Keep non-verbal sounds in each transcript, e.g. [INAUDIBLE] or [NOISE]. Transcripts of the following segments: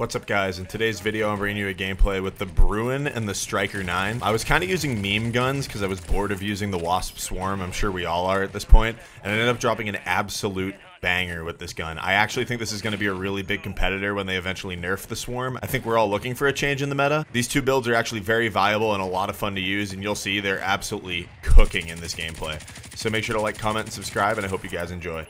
What's up guys, in today's video I'm bringing you a gameplay with the Bruen and the Striker 9. I was kind of using meme guns because I was bored of using the Wasp Swarm, I'm sure we all are at this point, and I ended up dropping an absolute banger with this gun. I actually think this is going to be a really big competitor when they eventually nerf the Swarm. I think we're all looking for a change in the meta. These two builds are actually very viable and a lot of fun to use, and you'll see they're absolutely cooking in this gameplay. So make sure to like, comment, and subscribe, and I hope you guys enjoy.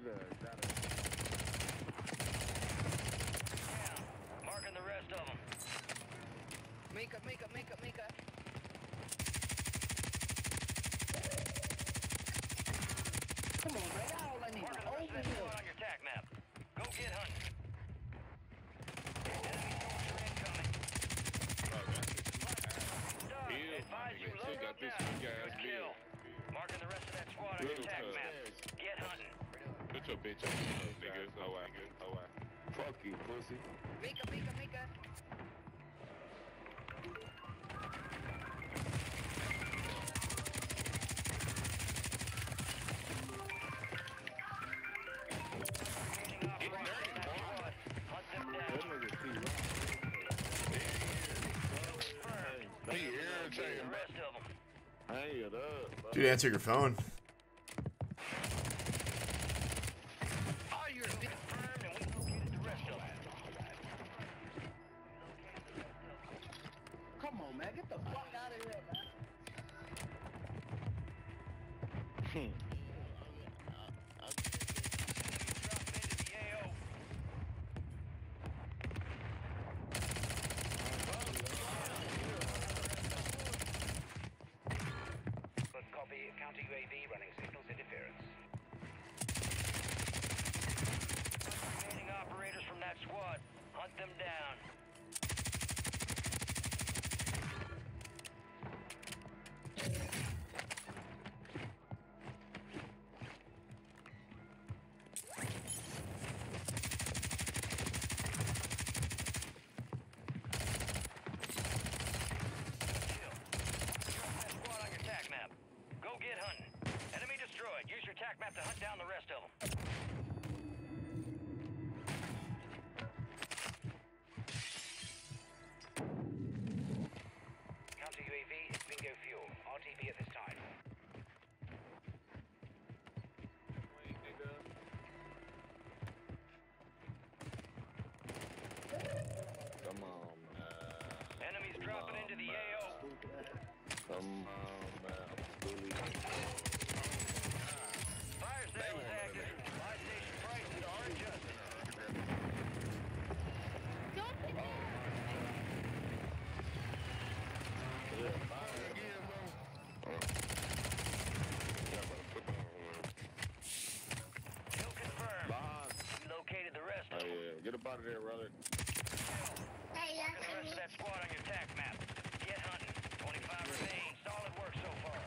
Marking the rest of them. Make up, make up, make up, make up. Come on, man. All I need Marking the rest of that squad on your tac map. Go get hunting. Enemy soldier incoming. Done. Advise you load up now. Good kill. Marking the rest of that squad on your tac your bitch ass. Up, nigga. Oh, I, oh, I. Fuck you, pussy. Make up, make up, make up. Hunt Get the fuck out of here, man. Drop [LAUGHS] of there, brother. Marking the rest of that squad on your attack map. Get hunting. 25 remain. Solid work so far.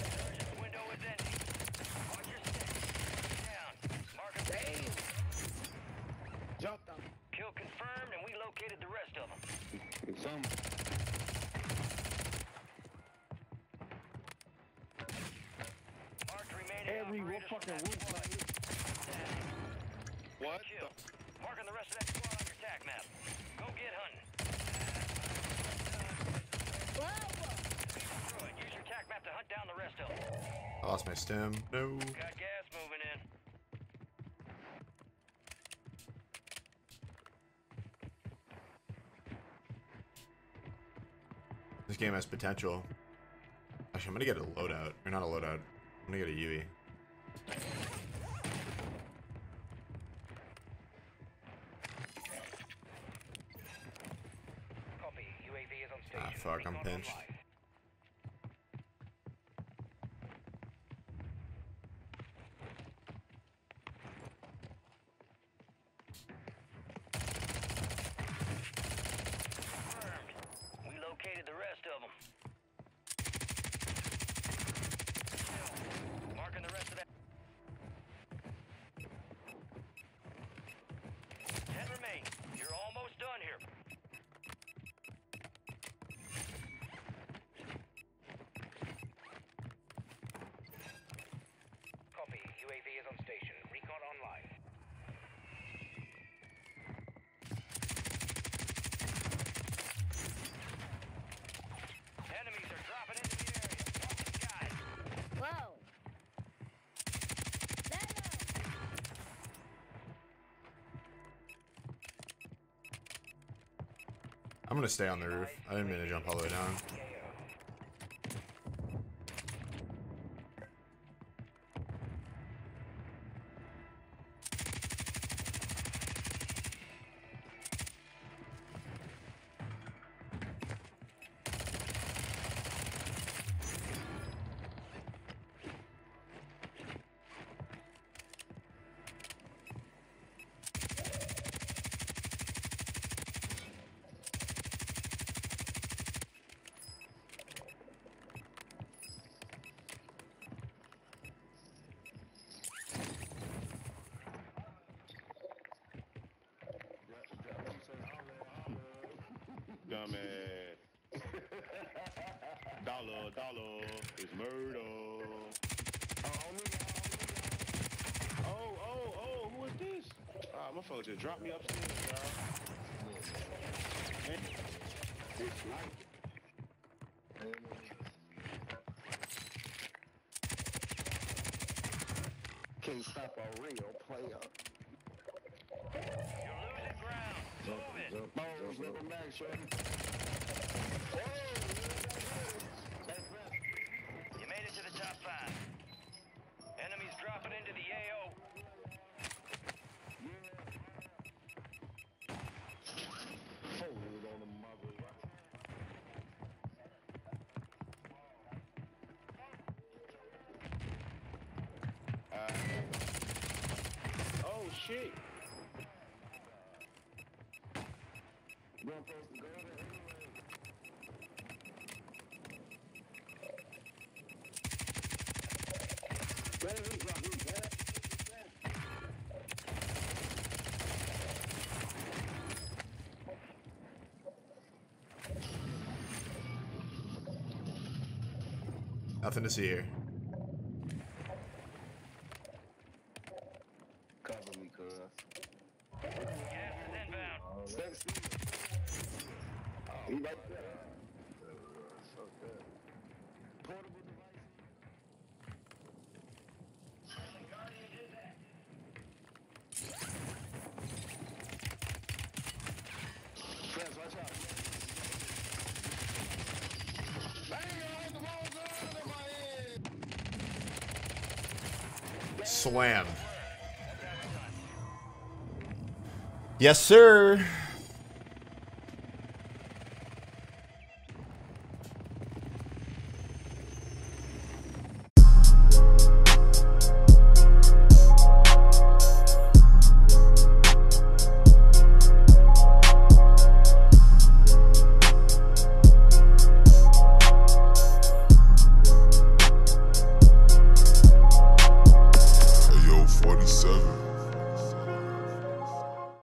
Surgeon's window is empty. Watch your step. Down. Marking Damn. Jumped on. Kill confirmed, and we located the rest of them. Some. Marked remaining Every operators fucking roof. What? Kill. Marking the rest of that squad on your attack map. Go get hunting. Whoa. Destroyed. Use your attack map to hunt down the rest of them. Oh, I lost my stem. No. Got gas moving in. This game has potential. Actually, I'm gonna get a loadout. Or not a loadout. I'm gonna get a UE. Ah, fuck, I'm pinched. I'm gonna stay on the roof. I didn't mean to jump all the way down. Dumbass. dollar, dollar is murder. Oh, oh, oh, who is this? Ah, my fellow just dropped me upstairs, y'all. Can't stop a real player. You made it to the top five. Enemies dropping into the AO. Hold on the mother. Uh, oh, shit. Nothing to see here. Cover me, cuz. Gas is inbound. Stand still. He right there. So good. Portable device. Friends, watch out. Bang, I hit the wrong gun in my head. Slam. Yes, sir.